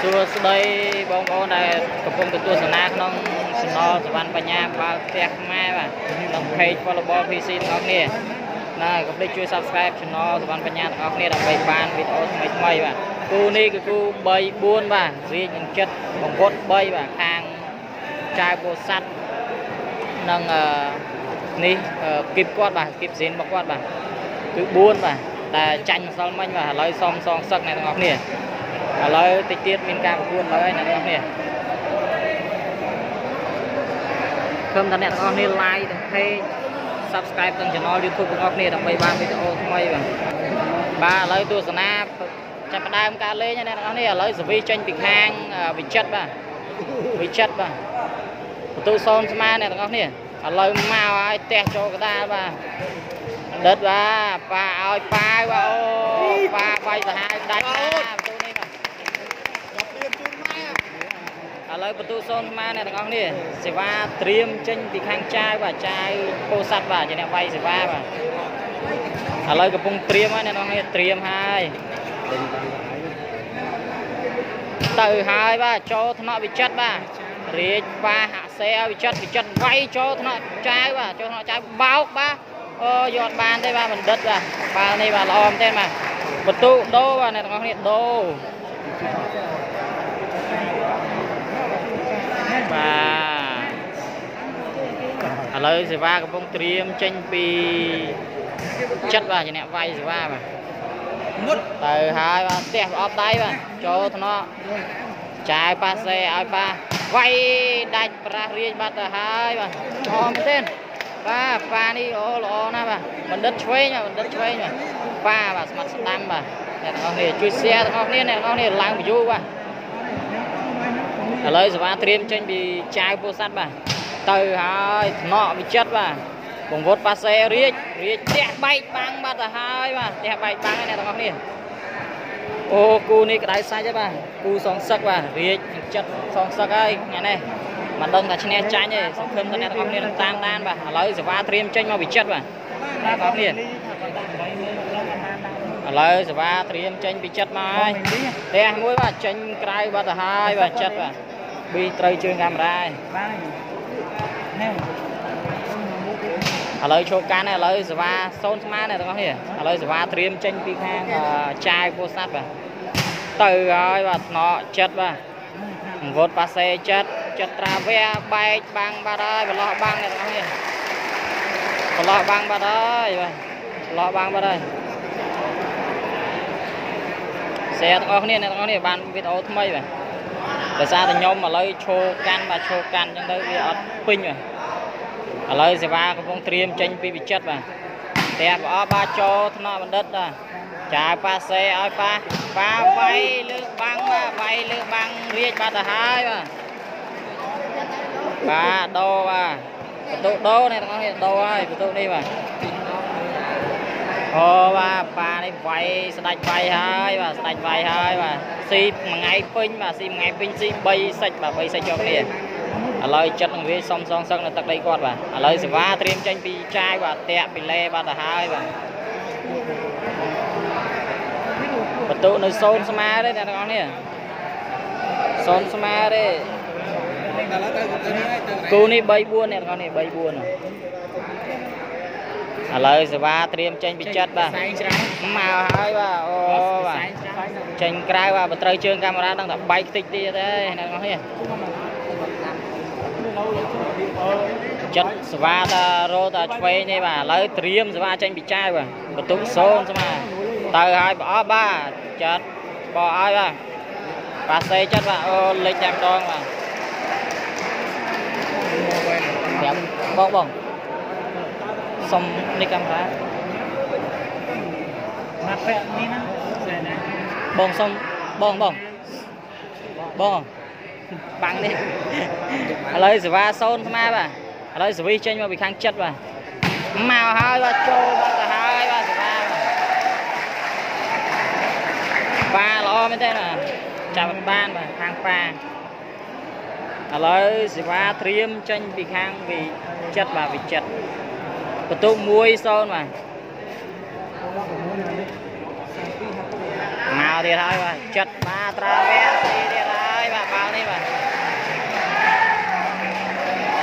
សួស្តីបងប្អូនដែលកំពុងទទួលសនាក្នុង Channel សវណ្ណបញ្ញាបើផ្ទះខ្មែរបាទក្នុង Page Volleyball PC ទាំងអស់គ្នាណាកុំភ្លេចជួយ Subscribe Channel សវណ្ណបញ្ញាទាំងអស់គ្នាដើម្បីបានវីដេអូថ្មីថ្មីបាទគូនេះគឺគូ3 4បាទរៀបនឹងចិត្តបង្វត់3បាទខាងចាវពោធិ៍សាត់និងអឺនេះគីបគាត់បាទគីបស៊ីនរបស់គាត់បាទគឺ4បាទតែចាញ់ម្សិលមិញបាទឥឡូវសុំសងសឹកអ្នកទាំងអស់គ្នា ឥឡូវតិចទៀតមានការប្រកួតហើយអ្នកទាំងអស់គ្នាខំថាអ្នកទាំងអស់គ្នា like ទាំង page subscribe ទាំង channel YouTube ទាំងអស់គ្នាដើម្បីបានវីដេអូថ្មីបាទបាទឥឡូវទស្សនាចាប់ផ្ដើមការលេងអ្នកទាំងអស់គ្នាឥឡូវសវីចេញពីខាងវិចិត្របាទវិចិត្របាទបន្ទូសូនស្មើអ្នកទាំងអស់គ្នាឥឡូវមកហើយទះចូលកដាលបាទដិតបាទប៉ាឲ្យប៉ាបាទអូប៉ាបាយសាហាវដាច់ណាប ន្ទូនេះបាទឥឡូវបន្ទូសូនស្មើអ្នកទាំងអស់គ្នាសេវាត្រៀមចេញពីខាងចាយបាទចាយពោស័តបាទជាអ្នកវាយសេវាបាទឥឡូវកំពុងត្រៀមហើយអ្នកទាំងអស់គ្នាត្រៀមហើយទៅហើយបាទចូលថ្នាក់វិចិត្របាទរាជបាហាក់សេឲ្យវិចិត្រវិចិត្រវាយចូលថ្នាក់ចាយបាទចូលថ្នាក់ចាយបោកបាទអូយកអត់បានទេបាទបណ្ឌិតបាទបាល់នេះបាទល្អមែនទេបាទបន្ទូដូបាទអ្នកទាំងអស់គ្នាដូ បាទឥឡូវសេវាកំពុងត្រៀមចេញពីចិត្តបាទជាអ្នកវាយសេវាបាទមុតទៅហើយបាទផ្ទះប្រអប់ដៃបាទចូលថ្នាក់ចាយប៉ាសេឲ្យប៉ាវាយដាច់ប្រាស់រៀងបាត់ទៅហើយបាទល្អមែនទេបាទប៉ានេះអូល្អណាស់បាទបណ្ឌិតឆ្វេងបណ្ឌិតឆ្វេងបាទប៉ាបាទស្មាត់ស្ដាំបាទអ្នកទាំងអស់គ្នាជួយ share ទាំងអស់គ្នាអ្នកទាំងអស់គ្នាឡើង view បាទ ឥឡូវសវាត្រៀមចេញពីចាវពោធិ៍សាត់បាទទៅហើយថ្នាក់វិចិត្របាទបង្វត់ប៉ាសេរៀចរៀចផ្ទះបែកបាំងបាត់ទៅហើយបាទផ្ទះបែកបាំងអ្នកទាំងអស់គ្នាអូគូនេះក្តៅសាច់ហើយបាទគូសងសឹកបាទរៀចចិត្តសងសឹកហើយថ្ងៃនេះមិនដឹងថាឈ្នះចាញ់ទេសង្ឃឹមថាអ្នកទាំងអស់គ្នានឹងតាមដានបាទឥឡូវសេវាត្រៀមចេញមកវិចិត្របាទអ្នកទាំងអស់គ្នាឥឡូវសេវាត្រៀមចេញពីចិត្តមកហើយផ្ទះមួយបាទចេញក្រៅបាត់ទៅហើយបាទចិត្តបាទ ប៊ីត្រូវជើងកាមេរ៉ាហើយឥឡូវឈោកាន់ឥឡូវសេវាសូនស្មានអ្នកទាំងអស់គ្នាឥឡូវសេវាត្រៀមចេញពីខាងចាយពោធិ៍សាត់បាទទៅហើយបាទថ្នាក់ចិត្តបាទវត្តប៉ាសេចិត្តចិត្តត្រាវែបែកបាំងបាត់ហើយបន្លោះបាំងអ្នកទាំងអស់គ្នាបន្លោះបាំងបាត់ហើយបាទបន្លោះបាំងបាត់ហើយសែទាំងអស់គ្នាអ្នកទាំងអស់គ្នាបានវីដេអូថ្មីបាទ ដោយសារតែខ្ញុំឥឡូវឈោកាន់បាទឈោកាន់អញ្ចឹងទៅវាអត់ពេញបាទឥឡូវសេវាកំពុងត្រៀមចេញពីវិចិត្របាទផ្ទះប្រអប់បាទចូលថ្នាក់បណ្ឌិតបាទចាប៉ាសេឲ្យប៉ាប៉ាវាយលើកបាំងបាទវាយលើកបាំងរៀចបាត់ទៅហើយបាទបាទដោបាទបន្ទុកដោនេះទាំងអស់នេះដោហើយបន្ទុកនេះបាទ អូបាទប៉ានេះវាយស្ដាច់វាយហើយបាទស្ដាច់វាយហើយបាទស៊ីមួយថ្ងៃពេញបាទស៊ីមួយថ្ងៃពេញស៊ី3សាច់បាទ3សាច់ជាប់គ្នាឥឡូវចិត្តនឹងវាសុំសងសឹកនៅទឹកដីគាត់បាទឥឡូវសេវាត្រៀមចេញពីចាយបាទតាក់ពីលេបាទទៅហើយបាទបន្ទុនៅសូនស្មាទេអ្នកទាំងអស់នេះសូនស្មាទេគូនេះ3 4អ្នកទាំងអស់នេះ3 4 ឥឡូវសេវាត្រៀមចេញពីចិត្តបាទមកហើយបាទអូបាទចេញក្រៅបាទបើត្រូវជើងកាមេរ៉ាដឹងតែបែកតិចទៀតទេអ្នកទាំងអស់នេះចិត្តសេវាតារោតាឆ្វេងនេះបាទឥឡូវត្រៀមសេវាចេញពីចាយបាទបន្ទុកសូនស្មាទៅហើយប្រអប់បាទចិត្តបោឲ្យបាទប៉ាសេចិត្តបាទអូលេចតែម្ដងបាទប្រាប់បងបង សុំនេះកាមេរ៉ាមកពាក់នេះណាបងសុំបងបងបងបាំងនេះឥឡូវសេវាសូនស្មាបាទឥឡូវសវីចេញមកពីខាងចិត្តបាទមកហើយបាទចូលបាត់ទៅហើយបាទសេវាប៉ាល្អមែនទេបាទចាប់បានបាទខាងប៉ាឥឡូវសេវាត្រៀមចេញពីខាងវិចិត្តបាទវិចិត្ត បន្ទប់10បាទមកទៀតហើយបាទចិត្តបាទត្រាវែទីទៀតហើយបាទបាល់នេះបាទ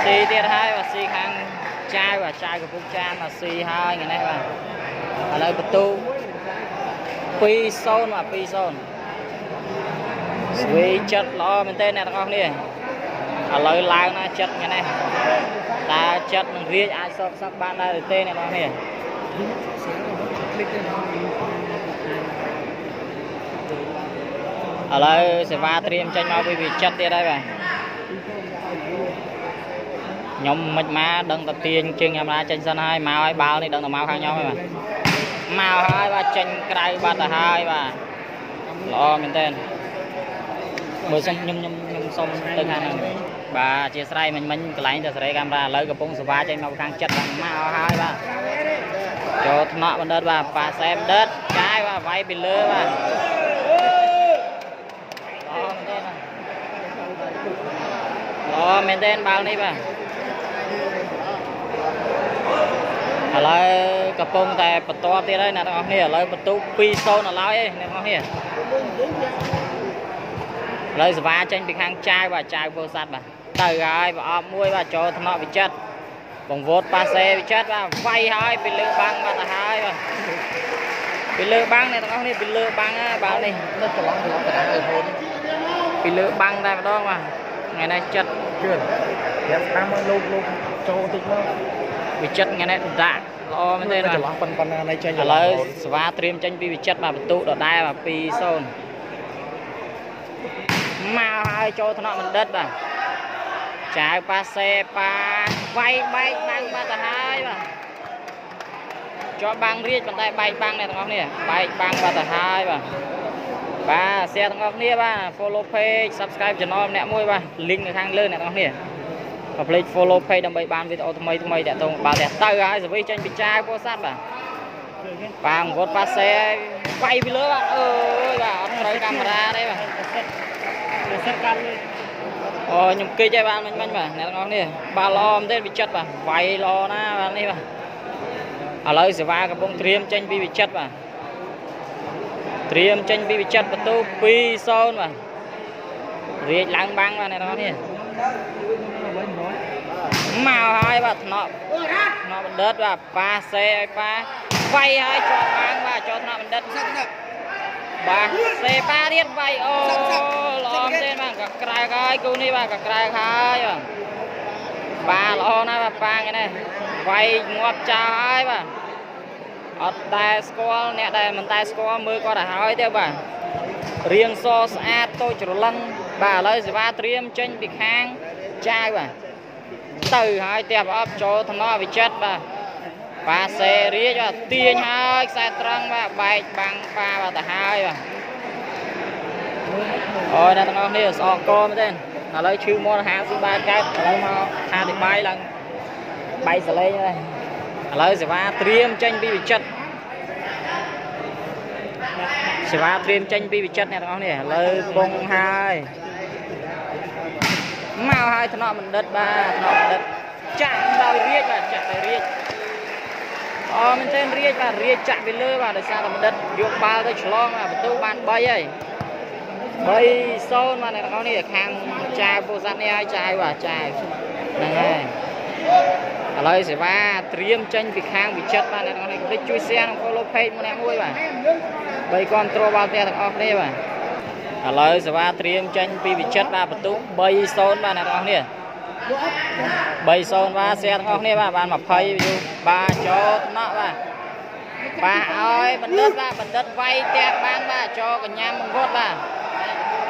ស៊ីទៀតហើយបាទស៊ីខាងចាយបាទចាយកំពុងចានបាទស៊ីហើយថ្ងៃនេះបាទឥឡូវបន្ទូ20បាទ20ស្វីចិត្តល្អមែនទេអ្នកទាំងអស់គ្នាឥឡូវឡើងណាចិត្តថ្ងៃនេះ តើចិត្តនឹងរៀបអាចសោកសឹកបានដែរឬទេអ្នកទាំងអស់គ្នាឥឡូវសេវាត្រៀមចេញមកពីវិចិត្រទៀតហើយបាទខ្ញុំមិនមកដឹងតែទាញជើងខ្ញុំណាចេញសិនហើយមកហើយបាល់នេះដឹងតែមកខាងខ្ញុំហើយបាទមកហើយបាទចេញក្រៅបាត់ទៅហើយបាទល្អមែនតើមើលសិនខ្ញុំខ្ញុំខ្ញុំសុំទៅខាងហ្នឹង បាទអធិស្ឋានមិញមិញកន្លែងតែសេរីកាមេរ៉ាឥឡូវកំពុងសេវាចេញមកខាងចិត្តបាទមកហើយបាទចូលថ្នាក់បណ្ឌិតបាទប៉ាសែបណ្ឌិតចាយបាទវាយពីលើបាទល្អមែនទេបាល់នេះបាទឥឡូវកំពុងតែបន្តទៀតហើយអ្នកទាំងអស់គ្នាឥឡូវបន្ទុក2-0ដល់ហើយអ្នកទាំងអស់គ្នាឥឡូវសវាចេញពីខាងចាវបាទចាវពោធិ៍សាត់បាទ ទៅហើយប្រអប់មួយបាទចូលថ្នាក់វិចិត្របង្វត់ប៉ាសេវិចិត្របាទវាយហើយពីលើបាំងបាទទៅហើយបាទពីលើបាំងអ្នកទាំងអស់គ្នាពីលើបាំងហើយបាល់នេះនៅច្រឡំច្រឡំតារហូតពីលើបាំងតែម្ដងបាទថ្ងៃនេះចិត្តជឿនប្រាប់តាមមកលោកលោកចូលតិចមកវិចិត្រថ្ងៃនេះដាក់ល្អមែនទេបាទច្រឡំប៉ុណ្ណានៃចេញឥឡូវសវាត្រៀមចេញពីវិចិត្របាទបន្ទុកដដែលបាទ2-0មកហើយចូលថ្នាក់បណ្ឌិតបាទ ចាវប៉ាសេប៉ាវាយបែកបាំងបាត់ទៅហើយបាទជាប់បាំងរៀចប៉ុន្តែបែកបាំងអ្នកទាំងអស់គ្នាបែកបាំងបាត់ទៅហើយបាទបាទ share ទាំងអស់គ្នាបាទ follow page subscribe channel ម្នាក់មួយបាទ link នៅខាងលើអ្នកទាំងអស់គ្នាកុំភ្លេច follow page ដើម្បីបានវីដេអូថ្មីថ្មីតាក់ទងបាល់តែទៅហើយសវីចេញពីចាវពោធិ៍សាត់បាទបាទអង្គត់ប៉ាសេវាយពីលើបាទអើយបាទអត់ត្រូវកាមេរ៉ាទេបាទសិតកាន់ អូខ្ញុំគិចហើយបាទមិញមិញបាទអ្នកទាំងអស់គ្នាបាទល្អមែនទេវិចិត្របាទវាយល្អណាបាទនេះបាទឥឡូវសេវាកំពុងត្រៀមចេញពីវិចិត្របាទត្រៀមចេញពីវិចិត្របន្ទូ2-0បាទរៀបឡើងបាំងបាទអ្នកទាំងអស់គ្នាមកហើយបាទថ្នាក់ថ្នាក់បណ្ឌិតបាទប៉ាសេឲ្យប៉ាវាយហើយជាប់បាំងបាទចូលថ្នាក់បណ្ឌិត បាទសេប៉ាទៀតវាយអូល្អមែនទេបាទក៏ក្រៅហើយគូនេះបាទក៏ក្រៅហើយបាទបាទល្អណាស់បាទប៉ាងនេះវាយងាប់ចោលហើយបាទអត់តែស្គាល់អ្នកដែលមិនតែស្គាល់មើលគាត់ទៅហើយទេបាទរៀងសស្អាតតូចច្រឡឹងបាទឥឡូវសេវាត្រៀមចេញពីខាងចាវបាទទៅហើយផ្ទះប្រអប់ចូលថ្នល់វិចិត្របាទ ប៉ាសេរីចបាទទាញហើយខ្សែត្រង់បាទបែកបាំងប៉ាបាទទៅហើយបាទអូយអ្នកទាំងអស់គ្នាស្អកកមែនទេឥឡូវឈឺមាត់ហាស៊ីបាយកើតឥឡូវមកថាទីបាយឡើងបាយសលេងហើយឥឡូវសេវាត្រៀមចេញពីវិចិត្រសេវាត្រៀមចេញពីវិចិត្រអ្នកទាំងអស់គ្នាឥឡូវបងហើយមកហើយថ្នាក់បណ្ឌិតបាទថ្នាក់បណ្ឌិតចាក់ដោយរាជបាទចាក់ដោយរាជ អមែនទែនរាជបាទរាជចាក់ពីលើបាទដោយសារតែបណ្ឌិតយកបាល់ទៅឆ្លងបាទបន្ទូបាន3ហើយ3-0បាទអ្នកទាំងអស់នេះខាងចាវពោធិ៍សាត់នេះហើយចាវបាទចាវហ្នឹងហើយឥឡូវសេវាត្រៀមចេញពីខាងវិចិត្របាទអ្នកទាំងអស់នេះកុំភ្លេចជួយ share និង follow page ម្នាក់មួយបាទបីគ្រប់ត្រូលបាល់ផ្ទះទាំងអស់គ្នាបាទឥឡូវសេវាត្រៀមចេញពីវិចិត្របាទបន្ទុក3-0បាទអ្នកនរគ្នា 3-0បាទសៀទាំងអស់គ្នាបាទបាន20យូបាទចូលថ្នាក់បាទបាទឲ្យបណ្ឌិតបាទបណ្ឌិតវាយផ្ទះបានបាទចូលកញ្ញាមងត់បាទ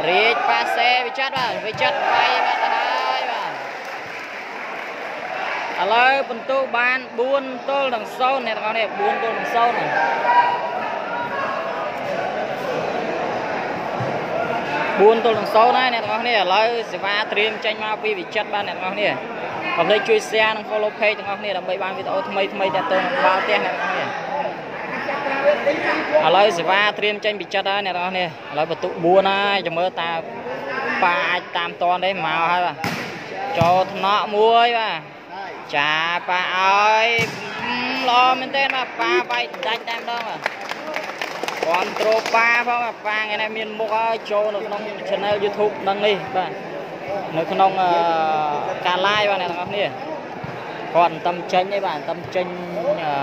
រាជប៉ាសេវិចិត្របាទវិចិត្រវាយបាទទៅហើយបាទឥឡូវបន្ទុកបាន4ទល់នឹង0អ្នកទាំងអស់គ្នា4ទល់នឹង0 4ទល់នឹង0ហើយអ្នកទាំងអស់គ្នាឥឡូវសេវាត្រៀមចេញមកពីវិចិត្របាទអ្នកទាំងអស់គ្នាកុំភ្លេចជួយ share និង follow page ទាំងអស់គ្នាដើម្បីបានវីដេអូថ្មីថ្មីទាក់ទងនឹងបាល់ផ្ទះអ្នកទាំងអស់គ្នាឥឡូវសេវាត្រៀមចេញពីចិត្តហើយអ្នកទាំងអស់គ្នាឥឡូវបន្ទុក4ហើយចាំមើលតើប៉ាអាចតាមតនទេមកហើយបាទចូលថ្នាក់មួយបាទចាប៉ាឲ្យល្អមែនទេបាទប៉ាវាយដាច់តែម្ដងបាទ គ្រប់ត្រូលប៉ាផងប៉ាថ្ងៃនេះមានមុខហើយចូលនៅក្នុង channel YouTube នឹងនេះបាទនៅក្នុងអឺការ live បាទអ្នកទាំងអស់គ្នាគាត់មិនតំចេញទេបាទមិនតំចេញអឺ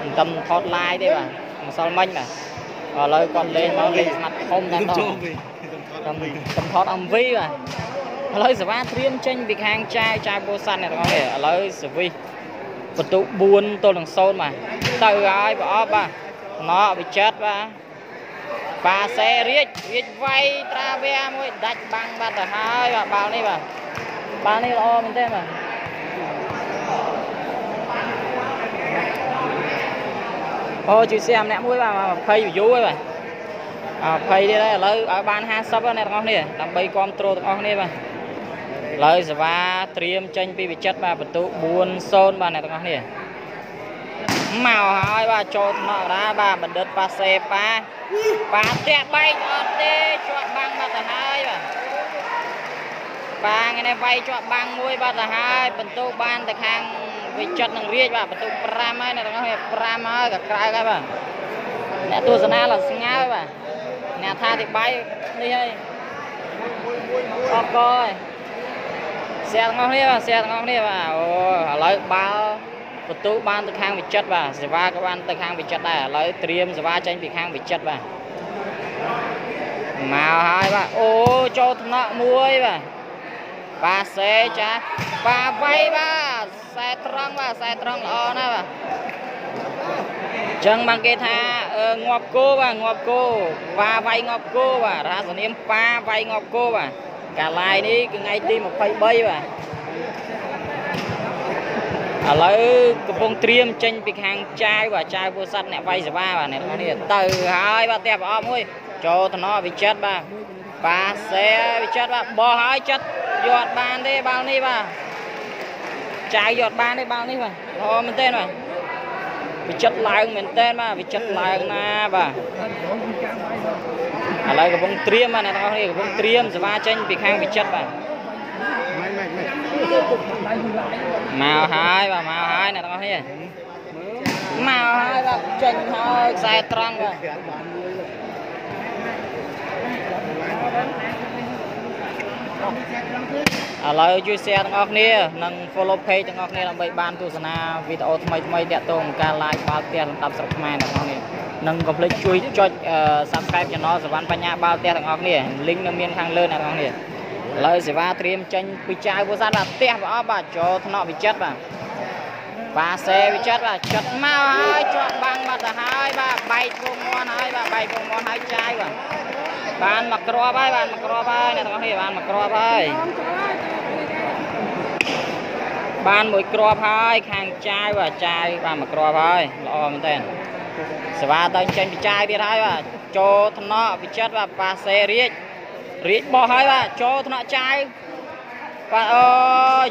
មិនតំថត live ទេបាទម្សិលមិញបាទឥឡូវគាត់លេងមកលេងស្មាត់ធំតែម្ដងតំតំថត MV បាទឥឡូវសេវាត្រៀមចេញពីខាងចាយចាយពោធិ៍សាត់អ្នកទាំងអស់គ្នាឥឡូវសវិសបន្ទុ4ទល់នឹង0បាទទៅហើយប្រអប់បាទ ណោវិចិត្របាទបាសេរៀចរៀចវាយត្រាវាមួយដាច់បាំងបាត់ទៅហើយបាទបាល់នេះបាទបាល់នេះល្អមែនទែនបាទអូជួយសៀម្នាក់មួយបាទ20 view ហើយបាទអ20ទៀតហើយឥឡូវឲ្យបាន50អ្នកទាំងអស់គ្នាដើម្បីគ្រប់គ្រងទាំងអស់គ្នាបាទឥឡូវសេវាត្រៀមចេញពីវិចិត្របាទបន្ទុ4-0បាទអ្នកទាំងអស់គ្នា មកហើយបាទចូលថ្នាក់រាបាទបណ្ឌិតប៉ាសេប៉ាប៉ាផ្ទះបែកអត់ទេជាប់បាំងបាត់ទៅហើយបាទប៉ាថ្ងៃនេះវាយជាប់បាំងមួយបាត់ទៅហើយបន្ទុបានទៅខាងវិចិត្រនឹងរាជបាទបន្ទុ5ហើយអ្នកទាំងអស់គ្នា5ហើយក៏ក្រៅហើយបាទអ្នកទស្សនាឡើងស្ងើបាទអ្នកថាទីបាយនេះហើយអបកយសែទាំងអស់គ្នាបាទសែទាំងអស់គ្នាបាទអូឥឡូវបាល់ បន្ទូបានទៅខាងវិចិត្របាទសេវាក៏បានទៅខាងវិចិត្រដែរឥឡូវត្រៀមសេវាចេញពីខាងវិចិត្របាទមកហើយបាទអូចូលថ្នាក់មួយបាទបាទសេចាបាទវាយបាទខ្សែត្រង់បាទខ្សែត្រង់ល្អណាស់បាទចឹងបានគេថាងាប់គោបាទងាប់គោប៉ាវាយងាប់គោបាទរាសនាមប៉ាវាយងាប់គោបាទកាឡាយនេះគឺថ្ងៃទី23បាទ ឥឡូវកំពុងត្រៀមចេញពីខាងចាវបាទចាវពោធិ៍សាត់អ្នកវាយសេវាបាទអ្នកនេះទៅហើយបាទផ្ទះប្រអប់មួយចូលថ្នវិចិត្របាទបាសេវិចិត្របាទបោះហើយចិត្តយកបានទេបាល់នេះបាទចាវយកបានទេបាល់នេះបាទល្អមែនទេបាទវិចិត្រឡើងមែនតើបាទវិចិត្រឡើងណាបាទឥឡូវកំពុងត្រៀមបាទអ្នកទាំងអស់គ្នាកំពុងត្រៀមសេវាចេញពីខាងវិចិត្របាទម កហើយបាទមកហើយអ្នកទាំងអស់គ្នាមកហើយបាទចេញហើយខ្សែត្រង់បាទឥឡូវជួយ share ទាំងអស់គ្នានិង follow page ទាំងអស់គ្នាដើម្បីបានទស្សនាវីដេអូថ្មីថ្មីតាក់ទងនឹងការ live បាល់ផ្ទះលំដាប់ស្រុកខ្មែរអ្នកទាំងអស់គ្នានិងកុំភ្លេចជួយចុច subscribe channel សវណ្ណបញ្ញាបាល់ផ្ទះទាំងអស់គ្នា link នៅមានខាងលើអ្នកទាំងអស់គ្នា ឥឡូវសេវាត្រៀមចេញពីចាវពោធិ៍សាត់បាទផ្ទះប្រអប់បាទចូលថ្នាក់វិចិត្របាទបាទសេវិចិត្របាទចិត្តមកហើយជាប់បាំងបាត់ទៅហើយបាទបែកពងមន់ហើយបាទបែកពងមន់ហើយចាយបាទបានមកគ្រាប់ហើយបានមកគ្រាប់ហើយអ្នកទាំងអស់គ្នាបានមកគ្រាប់ហើយបានមួយគ្រាប់ហើយខាងចាយបាទចាយបានមួយគ្រាប់ហើយល្អមែនតើសេវាទៅចេញពីចាយទៀតហើយបាទចូលថ្នាក់វិចិត្របាទប៉ាសេរៀច រៀចបោះហើយបាទចូលថ្នាក់ចាយបាទអូ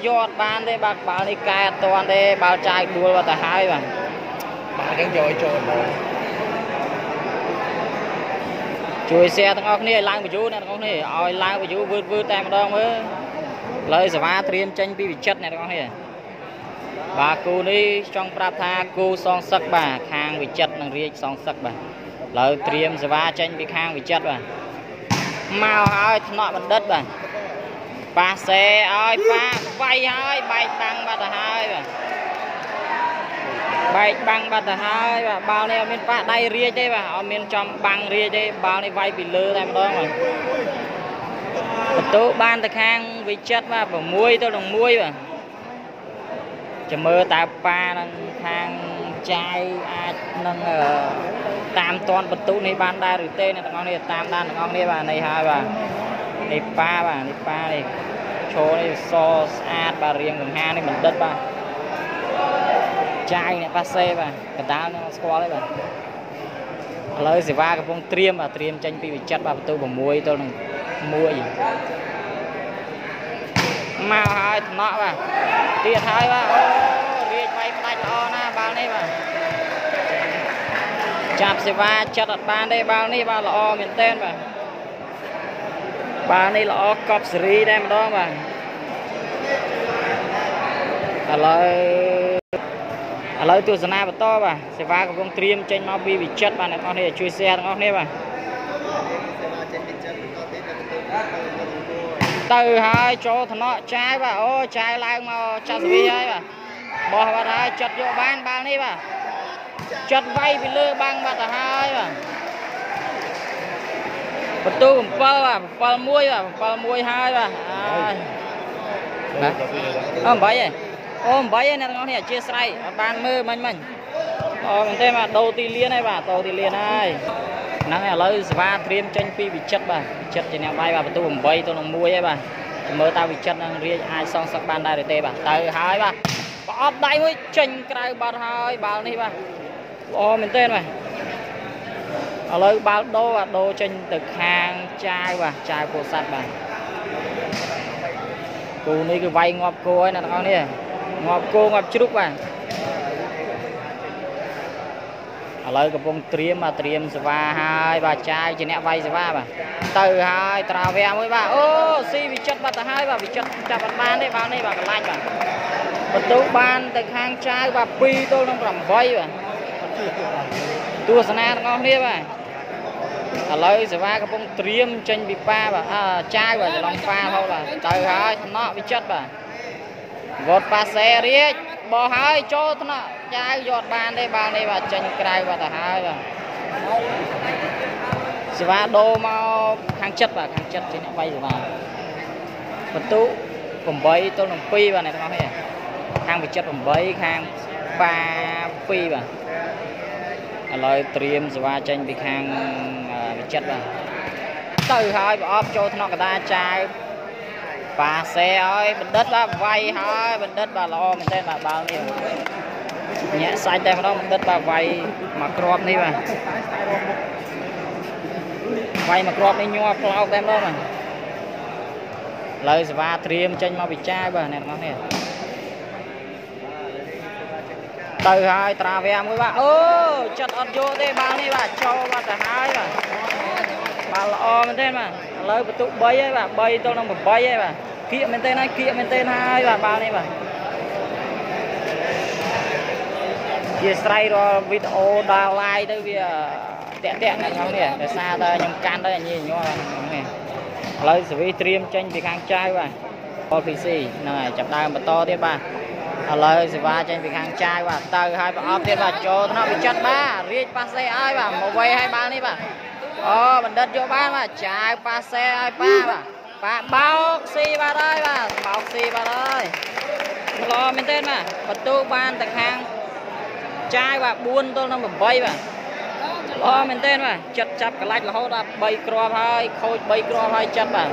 យកអត់បានទេបាទបាល់នេះកែអត់តាន់ទេបាល់ចាយដួលបាត់ទៅហើយបាទបាទអញ្ចឹងយកឲ្យចូលមកជួយ share ទាំងអស់គ្នាឲ្យឡើង view អ្នកទាំងអស់គ្នាឲ្យឡើង view វឺតវឺតតែម្ដងមើលលើសេវាត្រៀមចេញពីវិចិត្រអ្នកទាំងអស់គ្នាបាទគូនេះចង់ប្រាប់ថាគូសងសឹកបាទខាងវិចិត្រនិងរាជសងសឹកបាទលើត្រៀមសេវាចេញពីខាងវិចិត្របាទ មកហើយថ្នាក់បណ្ឌិតបាទប៉ាសេឲ្យប៉ាវាយហើយបែកបាំងបាត់ទៅហើយបាទបែកបាំងបាត់ទៅហើយបាទបាល់នេះអត់មានប៉ះដៃរាជទេបាទអត់មានចំបាំងរាជទេបាល់នេះវាយពីលើតែម្ដងបាទបន្ទូបានទៅខាងវិចិត្របាទ6ទៅនឹង1បាទចាំមើលតើប៉ានឹងខាង ចាយអាចនឹងតាមតនបន្ទុនេះបានដែរឬទេអ្នកទាំងអស់នេះតាមដានទាំងអស់គ្នាបាទនេះហើយបាទនេះប៉ាបាទនេះប៉ានេះឈរនេះសស្អាតបាទរៀងកង្ហានេះបណ្ឌិតបាទចាយអ្នកប៉ាសេបាទកដាលនឹងស្គាល់ទេបាទឥឡូវសេវាកំពុងត្រៀមបាទត្រៀមចេញពីវិចិត្របាទបន្ទូ6ទល់នឹង1មកហើយថ្នាក់បាទទៀតហើយបាទអូរាជ វាយផ្ដាច់ល្អណាស់បាល់នេះបាទចាប់សេវាចិត្តអត់បានទេបាល់នេះបាទល្អមែនទែនបាទបាល់នេះល្អកប់សេរីដែរម្ដងបាទឥឡូវឥឡូវទស្សនាបន្តបាទសេវាកំពុងត្រៀមចេញមកពីវិចិត្របាទអ្នកនរនេះជួយ share ទាំងអស់គ្នាបាទទៅហើយចូលថ្នាក់ចាយបាទអូចាយឡើងមកចាក់សវីហើយបាទ បោះបាត់ហើយចិត្តយកបានបាល់នេះបាទចិត្តវាយពីលើបាំងបាត់ទៅហើយបាទបន្ទូ7បាទ7 1បាទ7 1ហើយបាទហើយបាទអូ8ឯងអូ8ឯងអ្នកទាំងអស់នេះអធិស្ឋានអត់បានមើលមិញមិញអូមែនទេបាទដូរទីលានហើយបាទដូរទីលានហើយហ្នឹងហើយឥឡូវសេវាត្រៀមចេញពីវិចិត្របាទវិចិត្រជាអ្នកវាយបាទបន្ទូ8ទៅនឹង1ហើយបាទចាំមើលតើវិចិត្រនឹងរាជអាចសងសឹកបានដែរឬទេបាទទៅហើយបាទ ប្រអប់ដៃមួយចេញក្រៅបាត់ហើយបាល់នេះបាទល្អមែនទេបាទឥឡូវបាល់ដូរបាទដូរចេញទៅខាងចាវបាទចាវពោធិ៍សាត់បាទគូនេះគឺវាយងាប់គោហើយអ្នកទាំងអស់នេះងាប់គោងាប់ជ្រូកបាទឥឡូវកំពុងត្រៀមបាទត្រៀមសេវាហើយបាទចាយជាអ្នកវាយសេវាបាទទៅហើយត្រាវាមួយបាទអូស៊ីវិចិត្របាត់ទៅហើយបាទវិចិត្រចាប់អត់បានទេបាល់នេះបាទកន្លាច់បាទ បន្ទូបានទៅខាងចាយបាទ2ទល់នឹង8បាទទស្សនាទាំងអស់គ្នាបាទឥឡូវសេវាកំពុងត្រៀមចេញពីប៉ាបាទអើចាយបាទចន្លងប៉ារហូតបាទទៅហើយថ្នាក់វិចិត្របាទវត្តប៉ាសេរៀចបោះហើយចូលថ្នាក់ចាវយកបានទេបាល់នេះបាទចេញក្រៅបាទទៅហើយបាទសេវាដូរមកខាងចិត្តបាទខាងចិត្តជាអ្នកវាយសេវាបន្ទុ8ទល់នឹង2បាទអ្នកទាំងអស់នេះ ខាងវិចិត្រ8ខាងប៉ា2បាទឥឡូវត្រៀមសេវាចេញពីខាងវិចិត្របាទទៅហើយប្រអប់ចូលថ្នាក់កដាចាវប៉ាសេឲ្យបណ្ឌិតបាទវាយហើយបណ្ឌិតបាទល្អមែនទែនបាទបាល់នេះញាក់សាច់តែម្ដងបណ្ឌិតបាទវាយមកគ្រាប់នេះបាទវាយមកគ្រាប់នេះញ័រផ្លោកតែម្ដងបាទលើសេវាត្រៀមចេញមកពិចារបាទអ្នកទាំងអស់នេះ ទៅហើយត្រាវាមួយបាទអូចិត្តអត់យកទេបាល់នេះបាទចូលបាទទៅហើយបាទបាល់ល្អមែនទេបាទឥឡូវបន្ទុក3ហើយបាទ3ទល់នឹង8ហើយបាទគៀកមែនទេហើយគៀកមែនទេហើយបាទបាល់នេះបាទជាស្រ័យរាល់វីដេអូដើរ live ទៅវាតាក់តាក់ហ្នឹងនេះដោយសារតែខ្ញុំកាន់ទៅញញញ័រហ្នឹងនេះឥឡូវសវីត្រៀមចេញពីខាងចៅបាទ PC ហ្នឹងហើយចាប់ដើមបន្តទៀតបាទ ឥឡូវសេវាចេញពីខាងចាយបាទទៅហើយប្រអប់ទៀតបាទចូលថ្នាក់វិចិត្របាទរៀបប៉ាសេឲ្យបាទមកវៃឲ្យបាល់នេះបាទអូបណ្ឌិតយកបានបាទចាយប៉ាសេឲ្យប៉ាបាទប៉ាបោកស៊ីបាទហើយបាទបោកស៊ីបាទហើយល្អមែនទេបាទបន្ទូបានទៅខាងចាយបាទ4ទល់នឹង8បាទល្អមែនទេបាទចិត្តចាប់កន្លាច់រហូតដល់3គ្រាប់ហើយខូច3គ្រាប់ហើយចិត្តបាទ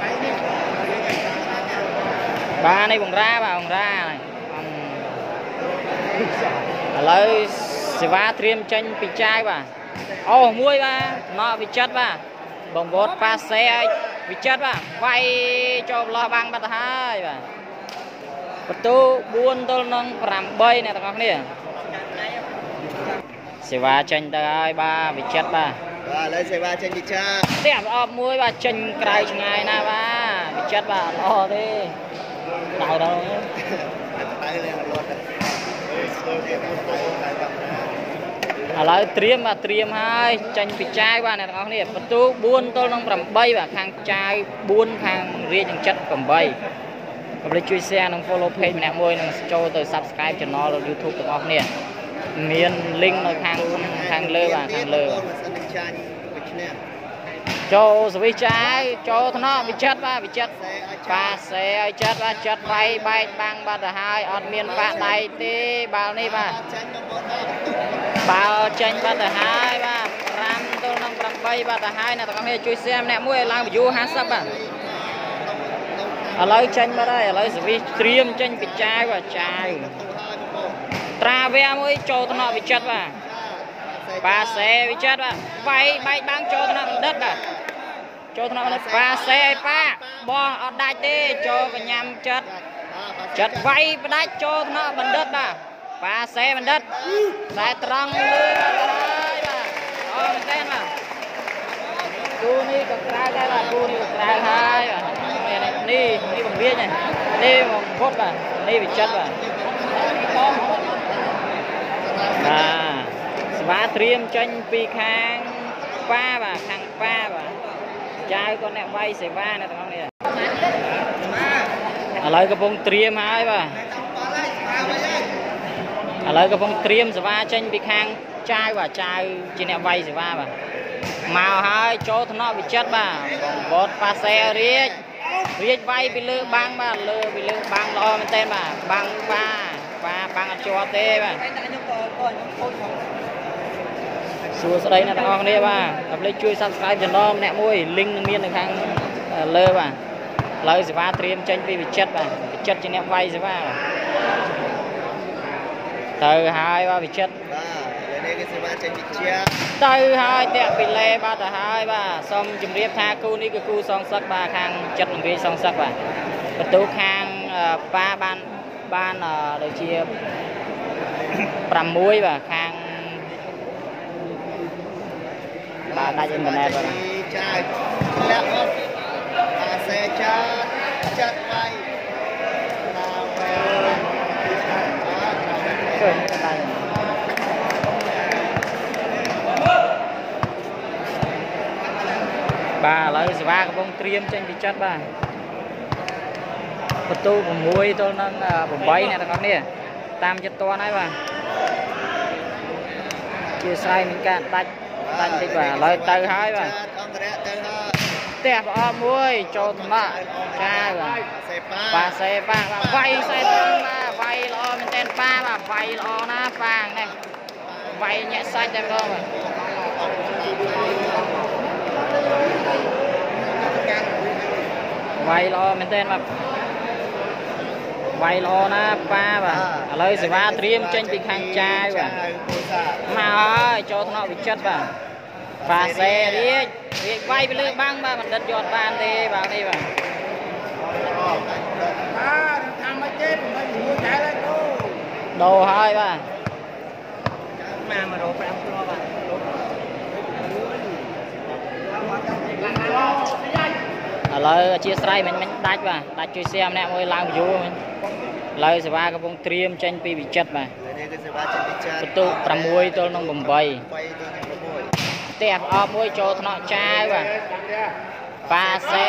បាទនេះបង្រាបាទបង្រាហើយ ឥឡូវសេវាត្រៀមចេញពីចាយបាទអូមួយបាទណកវិចិត្របាទបងវត្តប៉ាសេឲ្យវិចិត្របាទវាយចូលប្រឡោះបាំងបាត់ទៅហើយបាទបន្ទូ4ទល់នឹង8អ្នកទាំងអស់គ្នាសេវាចេញទៅហើយបាទវិចិត្របាទបាទឥឡូវសេវាចេញពីចាផ្ទះប្រអប់មួយបាទចេញក្រៅឆ្ងាយណាបាទវិចិត្របាទល្អទេដៅដល់ដៅ lên luôn ឥឡូវត្រៀមបាទត្រៀមហើយចាញ់ពីចាយបាទអ្នកទាំងអស់គ្នាបន្ទូ4ទល់នឹង8បាទខាងចាយ4ខាងរាជនឹងចិត្ត8កុំភ្លេចជួយ share និង follow page ម្នាក់មួយនិងចូលទៅ subscribe channel YouTube ទាំងអស់គ្នាមាន link នៅខាងខាងលើបាទខាងលើចូ លសវិសចាយចូលថ្នាក់វិចិត្របាទវិចិត្រប៉ាសេឲ្យចិត្តបាទចិត្តបៃបែកបាំងបាត់ទៅហើយអត់មានបាក់ដៃទេបាល់នេះបាទបាល់ចេញបាត់ទៅហើយបាទ5ទល់នឹង8បាត់ទៅហើយអ្នកទាំងអស់គ្នាជួយ share ម្នាក់មួយឲ្យឡើង view 50បាទឥឡូវចេញបាត់ហើយឥឡូវសវិសត្រៀមចេញពីចាវបាទចាវត្រាវាមួយចូលថ្នាក់វិចិត្របាទ ប៉ាសេវិចិត្របាទវាយបែកបាំងចូលថ្នាក់បណ្ឌិតបាទចូលថ្នាក់នេះប៉ាសេឲ្យប៉ាបោះអត់ដាច់ទេចូលកញ្ញាំចិត្តចិត្តវាយផ្ដាច់ចូលថ្នាក់បណ្ឌិតបាទប៉ាសេបណ្ឌិតតែត្រង់លើហើយបាទអរមែនបាទគូនេះក៏ក្រៅដែរបាទគូនេះក៏ក្រៅហើយបាទនេះនេះបង្រៀននេះមកពុតបាទនេះវិចិត្របាទបាទ ស្វាត្រៀមចេញពីខាងប៉ាបាទខាងប៉ាបាទចៅក៏អ្នកវាយសេវាអ្នកទាំងអស់នេះឥឡូវកំពុងត្រៀមហើយបាទឥឡូវកំពុងត្រៀមសេវាចេញពីខាងចាវបាទចាវជាអ្នកវាយសេវាបាទមកហើយចូលថ្នាក់វិចិត្របាទបងបតប៉ាសេរៀចរៀចវាយពីលើបាំងបាទលើពីលើបាំងល្អមែនទែនបាទបាំងបាទបាទបាំងអត់ជាប់ទេបាទ សួស្តីអ្នកទាំងអស់គ្នាបាទកុំភ្លេចជួយ Subscribe Channel ម្នាក់មួយ link នឹងមាននៅខាងលើបាទឥឡូវសេវាត្រៀមចេញពីវិចិត្របាទវិចិត្រជាអ្នកវាយសេវាបាទទៅហើយបាទវិចិត្របាទនេះគឺសេវាចេញពីជាទៅហើយតាក់ពីលេបាទទៅហើយបាទសូមជម្រាបថាគូនេះគឺគូសងសឹកបាទខាងចិត្តនឹងរាយសងសឹកបាទបន្ទូខាងអឺប៉ាបានបានអឺដូចជា6បាទខាង បាទដាច់អ៊ីនធឺណិតបាទចាយលាក់អត់អាសេចាចាត់វាយណាវែឃើញដាច់បាទឥឡូវសេវាកំពុងត្រៀមចេញពីចិត្តបាទបន្ទូ6ទល់នឹង8អ្នកទាំងអស់គ្នាតាមចិត្តតនហើយបាទជាស្រ័យមានការដាច់ ដាច់តិចបាទឥឡូវទៅហើយបាទអង្គរៈទៅហើយផ្ទះប្រអប់មួយចូលថ្នាក់ចាបាទសេប៉ាប៉ាសេប៉ាបាទវាយសេត្រង់បាទវាយល្អមែនទែនប៉ាបាទវាយល្អណាស់ប៉ានេះវាយញាក់សាច់តែម្ដងបាទវាយល្អមែនទែនបាទវាយល្អណាស់ប៉ាបាទឥឡូវសេវាត្រៀមចេញពីខាងចាយបាទពូសាមកហើយចូលថ្នាក់វិចិត្របាទ ប៉ាសេរៀចរៀចវាយពីលើបាំងបាទបណ្ឌិតយកអត់បានទេបាទនេះបាទបាទថាមិនទេមិនមួយខែឡើយគូដូរហើយបាទមក105គ្រាប់បាទឥឡូវអធិស្ឋានមិញមិញដាច់បាទដាច់ជួយសៀម្នាក់មួយឡើង view មិញឥឡូវសេវាកំពុងត្រៀមចេញពីវិចិត្របាទនេះគឺសេវាចេញពីចាត់បន្ទុក6ទល់នឹង8 3ទៅនឹង6 ផ្ទះប្រអប់មួយចូលថ្នាក់ចាវបាទប៉ាសេ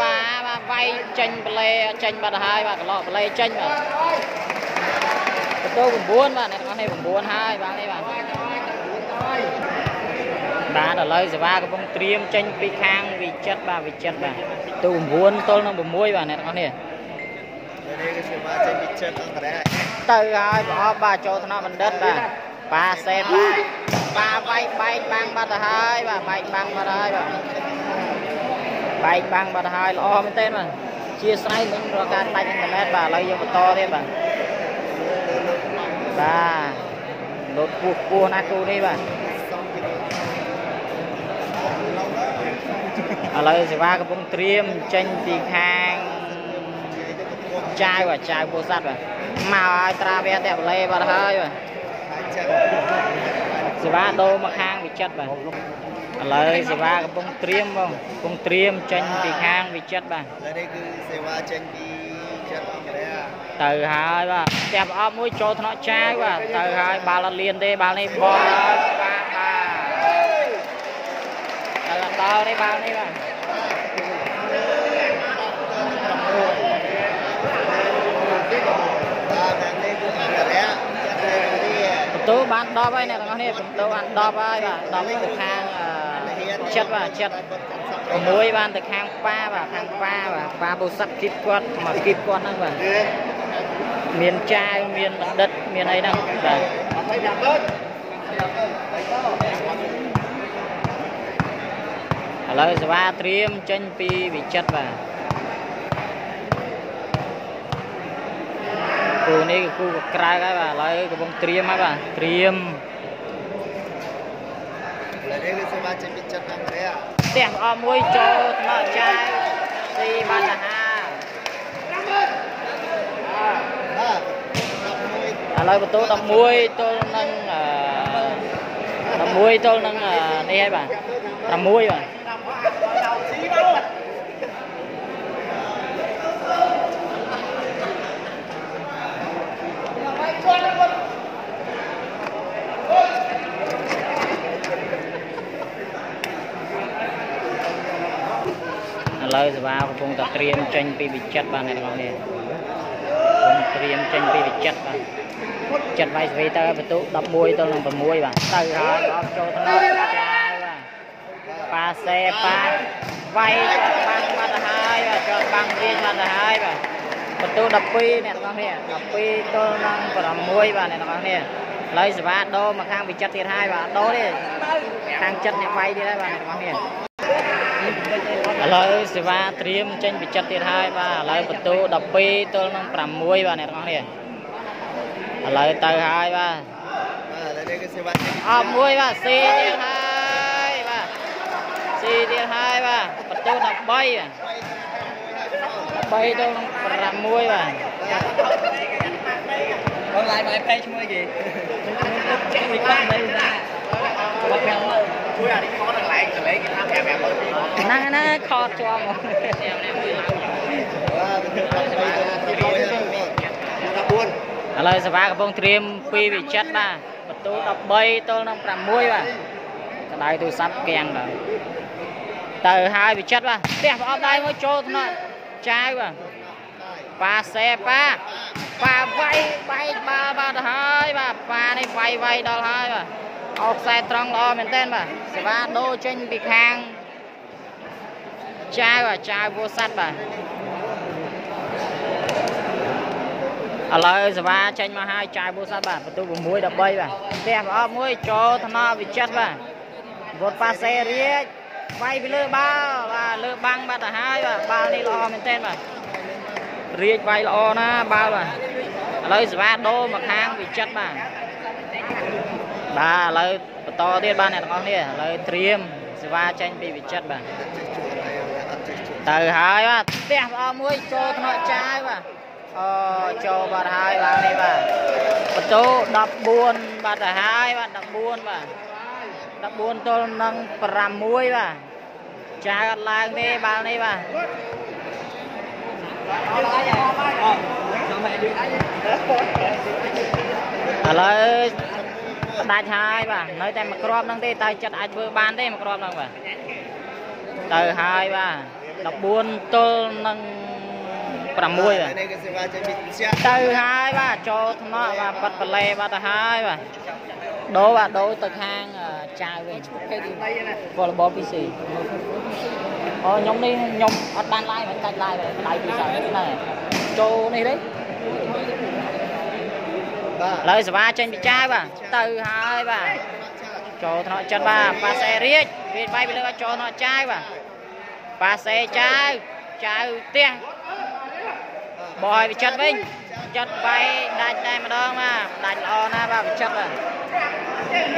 ប៉ាបាទវាយចេញប្លេចេញបាត់ទៅហើយបាទកន្លោប្លេចេញបាទបន្ទុក9បាទអ្នកទាំងអស់នេះ9ហើយបាទនេះបាទបាទឥឡូវសេវាកំពុងត្រៀមចេញពីខាងវិចិត្របាទវិចិត្របាទទូ9ទល់នឹង6បាទអ្នកទាំងអស់នេះនេះគឺសេវាចេញពីចាត់អង្គរៈទៅហើយប្រអប់បាទចូលថ្នាក់បណ្ឌិតបាទប៉ាសេបាទ ប៉ាវាយបែកបាំងបាត់ទៅហើយបាទបែកបាំងបាត់ទៅហើយបាទបែកបាំងបាត់ទៅហើយល្អមែនទែនបាទជាស្រ័យមិញរកការដាច់អ៊ីនធឺណិតបាទឥឡូវយកបន្តទៀតបាទបាទលោតពោះពោះណាគូនេះបាទឥឡូវសេវាកំពុងត្រៀមចេញពីខាងចាវបាទចាវពោធិ៍សាត់បាទមកហើយត្រាវះតែបលេបាត់ហើយបាទហើយចាត់ សេវាដូរមកខាងវិចិត្របាទឥឡូវសេវាកំពុងត្រៀមបងកំពុងត្រៀមចេញពីខាងវិចិត្របាទហើយនេះគឺសេវាចេញពីចាត់អង្គរៈទៅហើយបាទផ្ទះប្រអប់មួយចូលថ្នាក់ចាវបាទទៅហើយបាល់អត់លៀនទេបាល់នេះបោះហើយបាទបាទទៅអត់ដល់ទេបាល់នេះបាទបាទខាងនេះគឺអង្គរៈចាត់ទៅនេះ បន្ទូបាន10ហើយអ្នកទាំងអស់នេះបន្ទូបាន10ហើយបាទ10ទៅខាងអឺចិត្តបាទចិត្ត6បានទៅខាងប៉ាបាទខាងប៉ាបាទប៉ាបូសាក់គីបគាត់មកគីបគាត់ហ្នឹងបាទមានចាវមានបណ្ឌិតមានអីហ្នឹងបាទអត់ទៅយ៉ាងដូចឥឡូវសេវាត្រៀមចេញពីវិចិត្របាទ គូនេះគឺគូក្រៅហើយបាទឥឡូវកំពុងត្រៀមហើយបាទត្រៀមហើយនេះគឺសេវាចេញពីចាត់អង្គរៈផ្ទះអស់មួយចូលថ្នាក់ចាយស៊ីបានអាហារបាទ11ឥឡូវបន្ទូ11ទល់នឹងអឺ11ទល់នឹងអឺនេះហើយបាទ6បាទ ឥ ឡូវសេវាកំពុងពុងតែត្រៀមចេញពីវិចិត្របាទអ្នកទាំងអស់នេះកំពុងត្រៀមចេញពីវិចិត្របាទចិត្តវាយស្វីទៅបន្ទុ11ទៅនឹង6បាទទៅហើយអបចូលថ្នាក់ចាវបាទប៉ាសេប៉ាវាយចូលបាំងបាត់ទៅហើយបាទចូលបាំងរៀងបាត់ទៅហើយបាទបន្ទុ12អ្នកទាំងអស់នេះ12ទល់នឹង6បាទអ្នកទាំងអស់នេះឥឡូវសេវាដោមកខាងវិចិត្រទៀតហើយបាទដោទេខាងចិត្តអ្នកវាយទៀតហើយបាទអ្នកទាំងអស់នេះ ឥឡូវសេវាត្រៀមចេញពីចិត្តទៀតហើយបាទឥឡូវបន្ទូ12ទល់នឹង6បាទអ្នកទាំងអស់នេះឥឡូវទៅហើយបាទបាទឥឡូវនេះគឺសេវាចេញអស់មួយបាទស៊ីទៀតហើយបាទស៊ីទៀតហើយបាទបន្ទូ13បាទ3ទល់នឹង6បាទបងឡាយបាយពេកឈ្មោះគេឈ្មោះគេមិនដឹង 50000ជួយអានេះខតដល់កន្លែងកន្លែងគេថា5 50000ហ្នឹងហ្នឹងខតជាប់មកឥឡូវសភាកំពុងត្រៀម2វិចិត្របាទបន្ទូ13ទល់នឹង6បាទកដៅទូរស័ព្ទកៀងបាទទៅហើយវិចិត្របាទផ្ទះប្រអប់ដៃមកចូលថ្នាក់ចាយបាទប៉ាសេប៉ាប៉ាវាយបែកបាល់បាទហើយបាទប៉ានេះវាយវាយដល់ហើយបាទ អោខ្សែត្រង់ល្អមែនទែនបាទសេវាដូរចេញពីខាងចាវបាទចាវពោធិ៍សាត់បាទឥឡូវសេវាចេញមកហើយចាយពោធិ៍សាត់បាទបន្ទូ6 13បាទផ្ទះប្រអប់មួយចូលថ្នាក់វិចិត្របាទវត្តប៉ាសេរៀចវាយពីលើបាល់បាទលើបាំងបាត់ទៅហើយបាទបាល់នេះល្អមែនទែនបាទរៀចវាយល្អណាបាល់បាទឥឡូវសេវាដូរមកខាងវិចិត្របាទ បាទឥឡូវបន្តទៀតបាទអ្នកទាំងអស់នេះឥឡូវត្រៀមសេវាចេញពីវិចិត្របាទទៅហើយបាទផ្ទះប្រអប់មួយចូលថ្នាក់ចាយបាទអូចូលបាត់ហើយឡើងនេះបាទបន្ទូ14បាត់ទៅហើយបាទ14បាទ14ទល់នឹង6បាទចាអត់ឡើងទេបាល់នេះបាទឥឡូវផ្ដាច់ហើយបាទនៅតែមួយគ្រាប់ហ្នឹងទេតើចិត្តអាចធ្វើបានទេមួយគ្រាប់ហ្នឹងបាទទៅហើយបាទ14ទល់នឹង6បាទនេះគឺសេវាចេញពីជាទៅហើយបាទចូលថ្នាក់បាទបាត់បលែបាត់ទៅហើយបាទដូរបាទដូរទៅខាងអឺចាវវិញវ៉លបល PC អូខ្ញុំនេះខ្ញុំអត់បានឡាយមិនដាច់ឡាយទេដៃពីសាហ្នឹងហើយចូលនេះទេ បាទឥឡូវសេវាចេញពីចាវបាទទៅហើយបាទចូលថ្នាក់ចិត្តបាទប៉ាសេរៀចរៀចបាយពីលើបាទចូលថ្នាក់ចាវបាទប៉ាសេចាវចាវផ្ទះបោះឲ្យវិចិត្រវិញចិត្តបាយដាច់តែម្ដងបាទដាច់ល្អណាស់បាទវិចិត្របាទ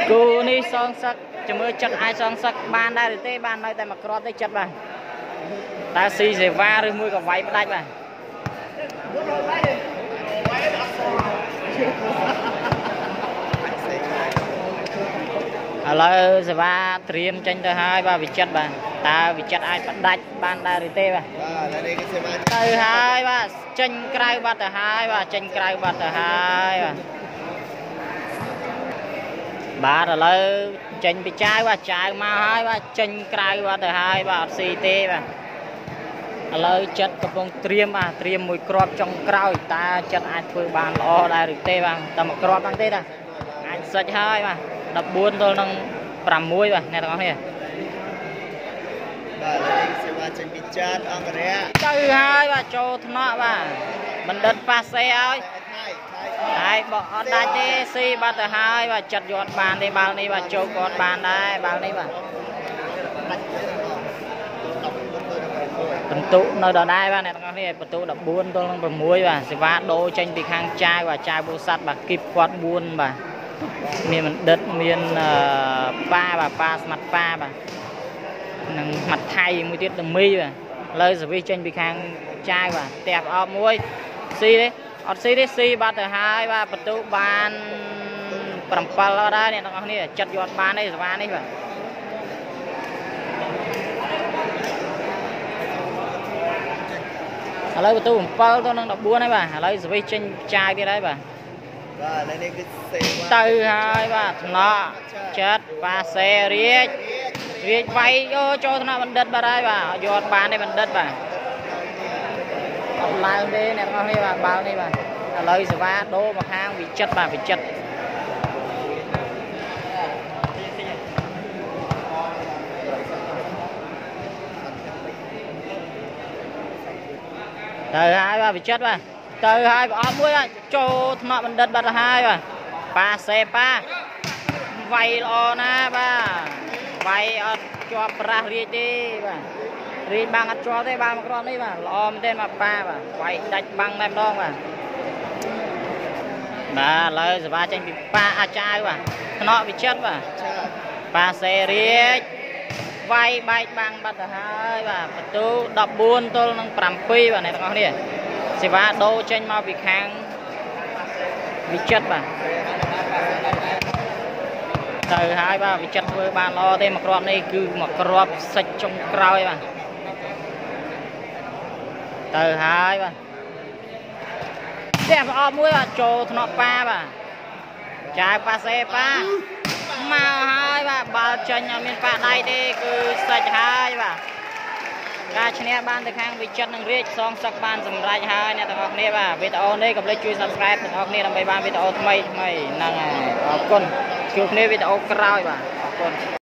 គូនេះសងសឹកជំរឿចិត្តអាចសងសឹកបានដែរឬទេបាននៅតែមួយគ្រាប់ទេចិត្តបាទតើស៊ីសេវាឬមួយក៏វាយផ្ដាច់បាទ ឥឡូវសេវាត្រៀមចេញទៅហើយបាទវិចិត្របាទតើវិចិត្រអាចផ្ដាច់បានដែរឬទេបាទបាទឥឡូវនេះគឺសេវាទៅហើយបាទចេញក្រៅបាត់ទៅហើយបាទចេញក្រៅបាត់ទៅហើយបាទបាទឥឡូវចេញពីចាវបាទចាវមកហើយបាទចេញក្រៅបាត់ទៅហើយបាទអត់ស៊ីទេបាទ ឥឡូវចិត្តកំពុងត្រៀមបាទត្រៀមមួយគ្រាប់ចុងក្រោយតើចិត្តអាចធ្វើបានល្អដែរឬទេបាទតែមួយគ្រាប់ហ្នឹងទេតាអាចសិចហើយបាទ14ទល់នឹង6បាទអ្នកទាំងអស់គ្នាបាទឥឡូវនេះសេវាចេញពីចាតអង្គរៈទៅហើយបាទចូលថ្នាក់បាទបណ្ឌិតប៉ាសេឲ្យថៃថៃហើយបើអត់ដាច់ទេស៊ីបាត់ទៅហើយបាទចិត្តយកអត់បានទេបាល់នេះបាទចូលក៏អត់បានដែរបាល់នេះបាទ បន្ទុនៅដដែលបាទអ្នកទាំងអស់គ្នាបន្ទុ14ទល់នឹង6បាទសេវាដូរចេញពីខាងចាវបាទចាវពោធិ៍សាត់បាទគីបគាត់4បាទមានបណ្ឌិតមានអឺប៉ាបាទប៉ាស្មាត់ប៉ាបាទនិងស្មាត់ថៃមួយទៀតដមីបាទឥឡូវសេវីចេញពីខាងចាវបាទផ្ទះប្រអប់មួយស៊ីទេអត់ស៊ីទេស៊ីបាត់ទៅហើយបាទបន្ទុបាន7អត់ដែរអ្នកទាំងអស់គ្នាចិត្តយកអត់បានទេសេវានេះបាទ ឥឡូវបន្ទូ7ទៅនឹង14ហើយបាទឥឡូវសវិសចេញចាយទៀតហើយបាទបាទឥឡូវនេះគឺសេវាទៅហើយបាទថ្នាក់ចិត្តប៉ាសេរៀចរៀចវាយយោចូលថ្នាក់បណ្ឌិតបាទហើយបាទយកអត់បានទេបណ្ឌិតបាទអត់ឡើងទេអ្នកទាំងអស់គ្នាបាទបាល់នេះបាទឥឡូវសេវាដូរមកខាងវិចិត្របាទវិចិត្រ ទៅហើយបាទវិចិត្របាទទៅហើយប្រអប់មួយបាទចូលថ្នាក់បណ្ឌិតបាត់ទៅហើយបាទប៉ាសេប៉ាវាយល្អណាស់បាទវាយអត់ជាប់ប្រាស់រាជទេបាទរាជបាំងអត់ជាប់ទេបាល់មកគ្រាប់នេះបាទល្អមែនទេបាទប៉ាបាទវាយដាច់បាំងតែម្ដងបាទបាទឥឡូវសេវាចេញពីប៉ាអាចារ្យបាទថ្នាក់វិចិត្របាទប៉ាសេរាជ វាយបែកបាំងបាត់ទៅហើយបាទបន្ទូ14ទល់នឹង7បាទអ្នកទាំងអស់គ្នាសេវាដូរចេញមកពីខាងវិចិត្របាទទៅហើយបាទវិចិត្រធ្វើបានល្អទេមួយគ្រាប់នេះគឺមួយគ្រាប់សិចចុងក្រោយបាទទៅហើយបាទផ្ទះប្រអប់មួយបាទចូលថ្នាក់ប៉ាបាទចាវប៉ាសេប៉ា មកហើយបាទបាល់ចេញអត់មានប៉ាដៃទេគឺសិចហើយបាទការឈ្នះបានទៅខាងវិចិត្រនិងរាជសងសឹកបានសម្រេចហើយអ្នកទាំងអស់គ្នាបាទវីដេអូនេះកុំភ្លេចជួយ Subscribe ទាំងអស់គ្នាដើម្បីបានវីដេអូថ្មីថ្មីហ្នឹងហើយអរគុណជួបគ្នាវីដេអូក្រោយបាទអរគុណ